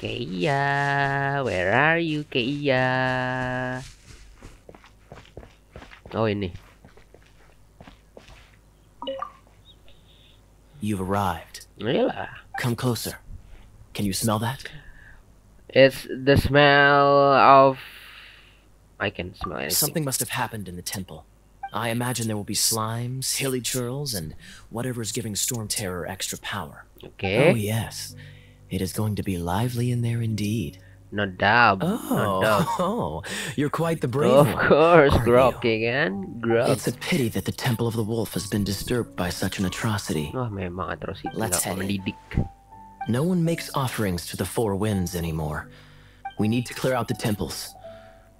Kaeya, where are you Kaeya? Oh ini. You've arrived. Iyalah. Come closer. Can you smell that? It's the smell of. I can smell anything. Something must have happened in the temple. I imagine there will be slimes, hilichurls, and whatever's giving Storm Terror extra power. Okay. Oh, yes. It is going to be lively in there indeed. No doubt. No Oh, doubt. oh you're quite the brave Of one. course? Grok kan? Grok. It's a pity that the Temple of the Wolf has been disturbed by such an atrocity. Oh, Wah memang atrocity Let's head No one makes offerings to the Four Winds anymore. We need to clear out the temples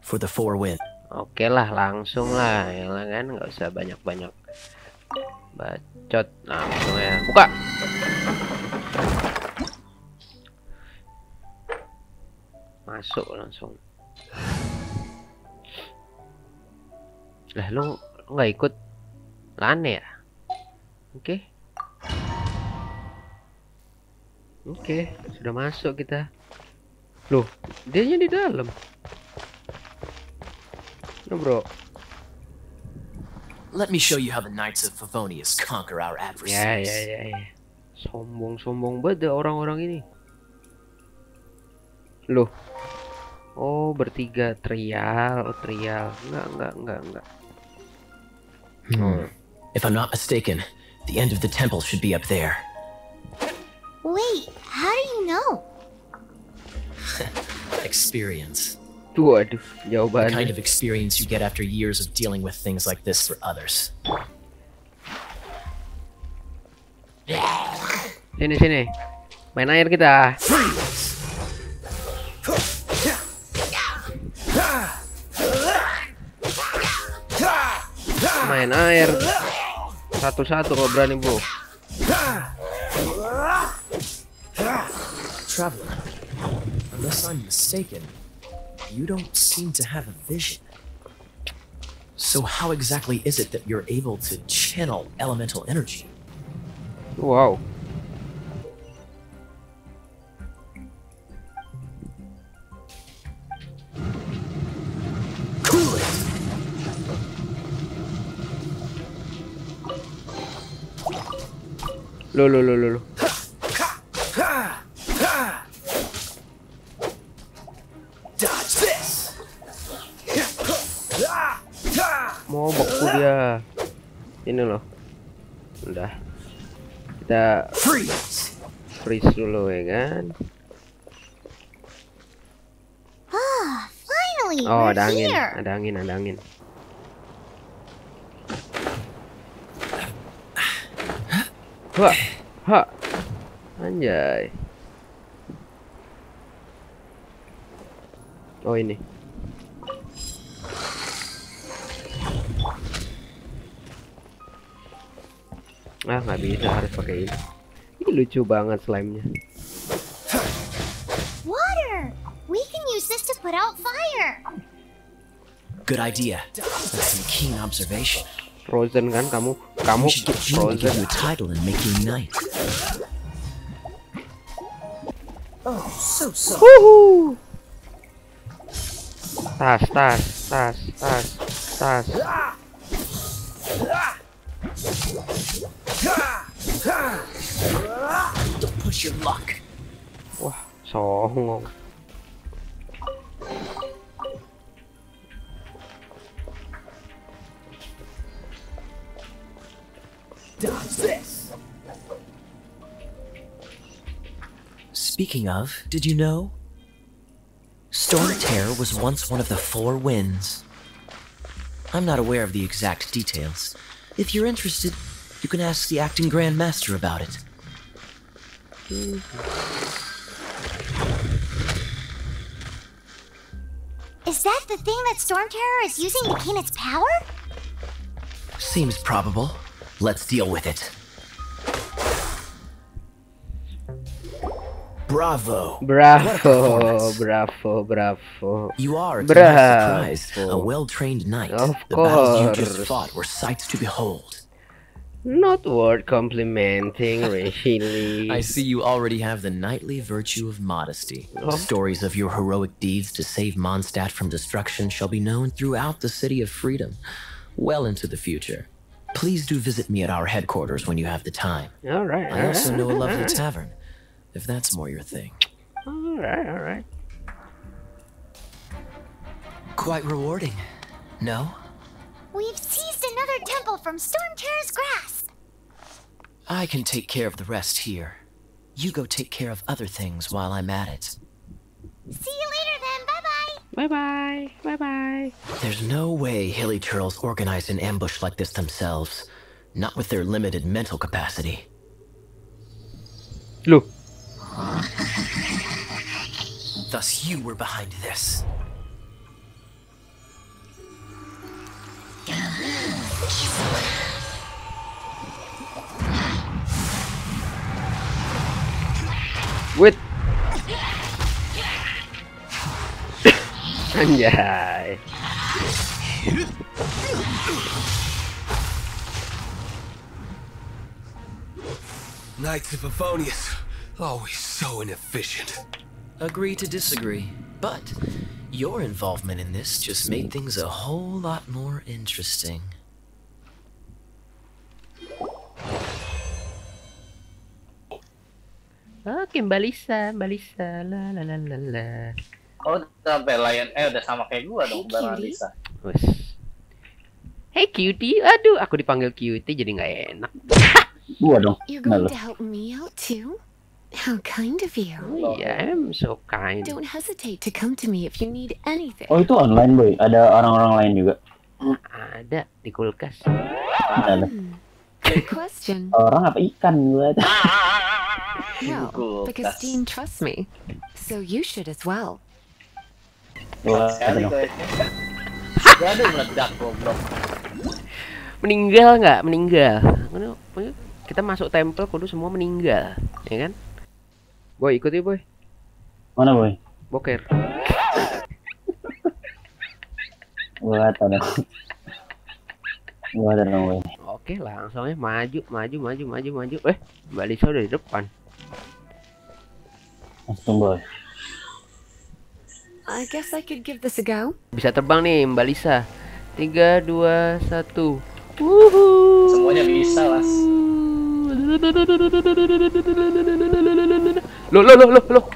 for the Four Winds. Oke lah, langsung lah, ya kan, nggak usah banyak-banyak bacot, langsung ya. Buka. Masuk langsung. Lah lu nggak ikut lane ya? Oke. Oke, sudah masuk kita. Loh, dia di dalam. Nah, bro. Let me show you how the Knights of Favonius conquer our Ya adversaries. ya ya ya. Sombong-sombong banget dah orang-orang ini. Loh. Oh, bertiga trial, oh, trial. Enggak, enggak, enggak, enggak. Hmm. If I'm not mistaken, the end of the temple should be up there. Wait, how do you know? Experience. Waduh, The jawabannya. kind of experience you get after years of dealing with things like this for others. Sini sini. Main air kita. Main air. Satu-satu kalau berani, Bu. Traveler, unless I'm mistaken, you don't seem to have a vision. So, how exactly is it that you're able to channel elemental energy? Wow. Loh, loh, loh, loh, loh. Dodge this! Mau beku dia. Ini loh. Udah. Kita Freeze! freeze dulu ya kan. Ah, finally, Oh, ada angin, ada angin, ada angin. Wah, ha, anjay. Oh ini. Ah nggak bisa harus pakai ini. Ini lucu banget slime-nya. Water! We can use this to put out fire. Good idea. That's some keen observation. Frozen kan kamu? Kamu We should get Jean to give frozen. you a title and make you a knight. Oh, so so. Wuhu. Tas, tas, tas, tas, tas. Don't push your luck. Wah, songong. Dodge this. Speaking of, did you know? Storm Terror was once one of the Four Winds. I'm not aware of the exact details. If you're interested, you can ask the acting Grand Master about it. Is that the thing that Storm Terror is using to gain its power? Seems probable. Let's deal with it. Bravo. Bravo, bravo, bravo. You are, to my surprise, a well-trained knight. Of the battles you just fought were sights to behold. Not worth complimenting, really. I see you already have the knightly virtue of modesty. Oh. Stories of your heroic deeds to save Mondstadt from destruction shall be known throughout the City of Freedom, well into the future. Please do visit me at our headquarters when you have the time. All right. I also know a lovely tavern, if that's more your thing. All right. All right. Quite rewarding. No? We've seized another temple from Storm Terror's grasp. I can take care of the rest here. You go take care of other things while I'm at it. See you later then. Bye bye. Bye bye. Bye bye. There's no way Hilichurls organize an ambush like this themselves. Not with their limited mental capacity. Loh, Thus you were behind this. wait. Anjay. Knights of Favonius, always so inefficient. Agree to disagree. But your involvement in this just made things a whole lot more interesting. Oh, Oke, Mbak Lisa, Mbak La la la la la. Oh, udah sampai Lion eh udah sama kayak gua dong, Hey. Lisa. Wes. Hey cutie, aduh aku dipanggil cutie jadi nggak enak. Gua dong. You're going to help me out too? How kind of you. Oh iya, I'm so kind. Don't hesitate to come to me if you need anything. Oh, itu online, Boy. Ada orang-orang lain juga. Ada di kulkas. Ada. Hmm. Good question. Orang apa ikan gua? Well, because Dean trusts me. So you should as well. Meledak goblok. Meninggal nggak? Meninggal. Kita masuk temple kudu semua meninggal, ya kan? Boy, ikut ya boy. Mana, Boy? Boker. Gua ada dong. Gua ada dong, Boy. Oke, langsung ya maju, maju, maju, maju, maju. Eh, Mbak Lisa udah di depan. Langsung, Boy. I guess I could give this a go. Bisa terbang nih Mbak Lisa. Tiga, dua, satu. Wuhu. Semuanya bisa, Mas. Loh, loh, loh, loh, loh.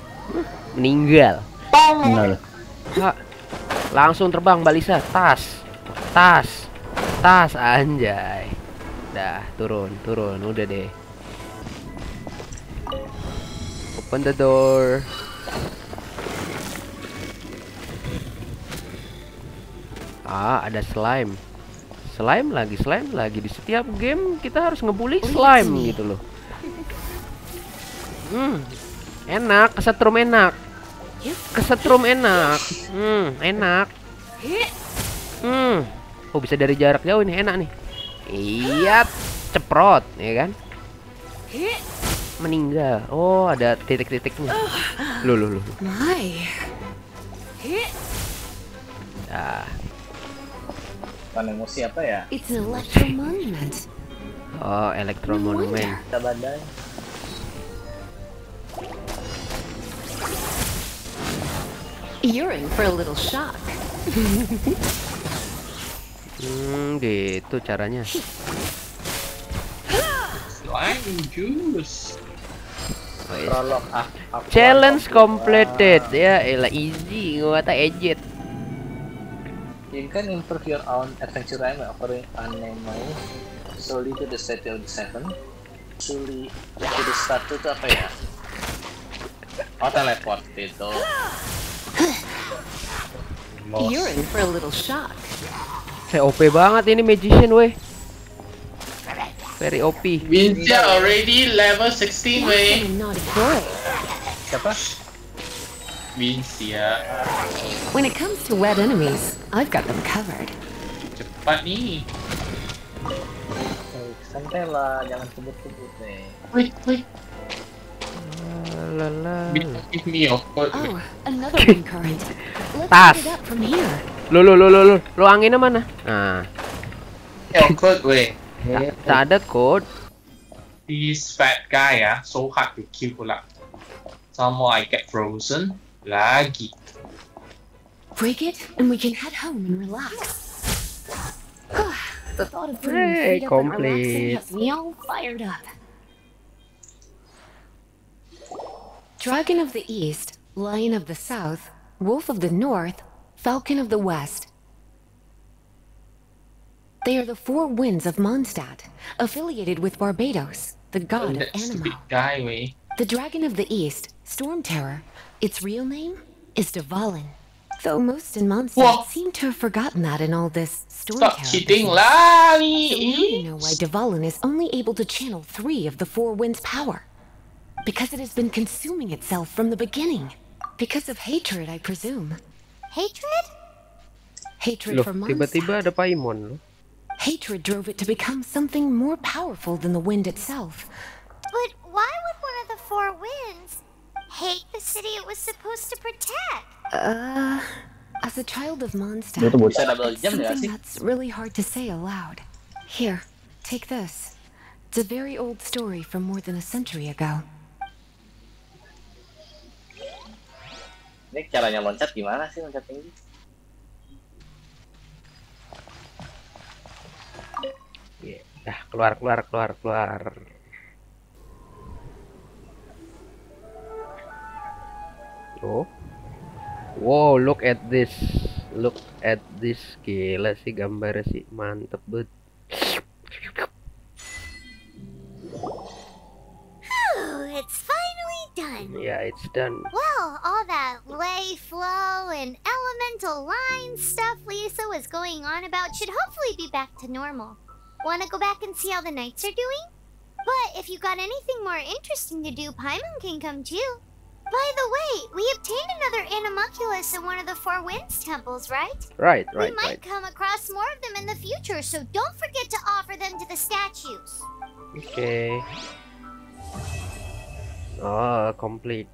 Meninggal. Ha. Langsung terbang Mbak Lisa. Tas. Tas. Tas anjay. Dah, turun, turun. Udah deh. Open the door. Ada slime. Slime lagi, slime lagi. Di setiap game kita harus ngebully slime gitu loh. Hmm. Enak, kesetrum enak. Kesetrum enak. Hmm, enak. Hmm. Oh, bisa dari jarak jauh nih, enak nih. Iya, ceprot, ya kan? Meninggal. Oh, ada titik-titiknya. Loh, loh, loh. My. Bukan emosi apa ya? It's an electro monument. oh, elektro No monumen. wonder. Kita badai. You're in for a little shock. Hmm, gitu caranya. Lime juice. Oh. Prolog ah. Challenge completed. Ya, elah easy, gua kata edit. You can improve your own adventure time offering anime solely to the city of the seven. Solely to the start itu apa ya? Oh teleport itu. You're in for a little shock. Saya OP banget ini magician weh. Very OP. Wincia already level 16 What weh. Siapa? Wincia. When it comes to wet enemies, I've got them covered. Cepat nih. Santai lah, jangan kebut-kebut nih. Wait, wait. Lala. Give me your code. Oh, another wind current. Let's Tas. get it up from here. Lo lo lo lo lo. Lo anginnya mana? Nah, Your code weh. Tak, tak ada code. This fat guy ah, so hard to kill pula. Some more I get frozen. Lagi. Break it, and we can head home and relax. the thought of feeling Hey, freed up and relaxing complete. has me all fired up. Dragon of the East, Lion of the South, Wolf of the North, Falcon of the West. They are the four winds of Mondstadt, affiliated with Barbatos, the god of that stupid Anemo. guy way. The Dragon of the East, Storm Terror, its real name is Dvalin. Though most in Mondstadt Whoa. seem to have forgotten that in all this Storm Stop Terror cheating business. So now you know why Dvalin is only able to channel three of the four winds' power. Because it has been consuming itself from the beginning. Because of hatred, I presume. Hatred? Hatred Loh, for tiba-tiba ada Paimon. Hatred drove it to become something more powerful than the wind itself. But hate the city it was supposed to protect? Uh, as a child of Mondstadt, it's ya something that's really hard to say aloud. Here, take this. It's a very old story from more than a century ago. Ini caranya loncat gimana sih loncat tinggi? Dah keluar keluar keluar keluar. Oh. Wow, look at this. Look at this. Gila sih gambarnya sih. Mantep banget. Ooh, it's finally done. Yeah, it's done. Well, all that lay flow and elemental line stuff Lisa was going on about should hopefully be back to normal. Want to go back and see how the knights are doing? But if you got anything more interesting to do, Paimon can come too. By the way, we obtained another Anemoculus in one of the Four Winds temples, right? Right, right, we might right. come across more of them in the future, so don't forget to offer them to the statues. Oke. Oh, ah, complete.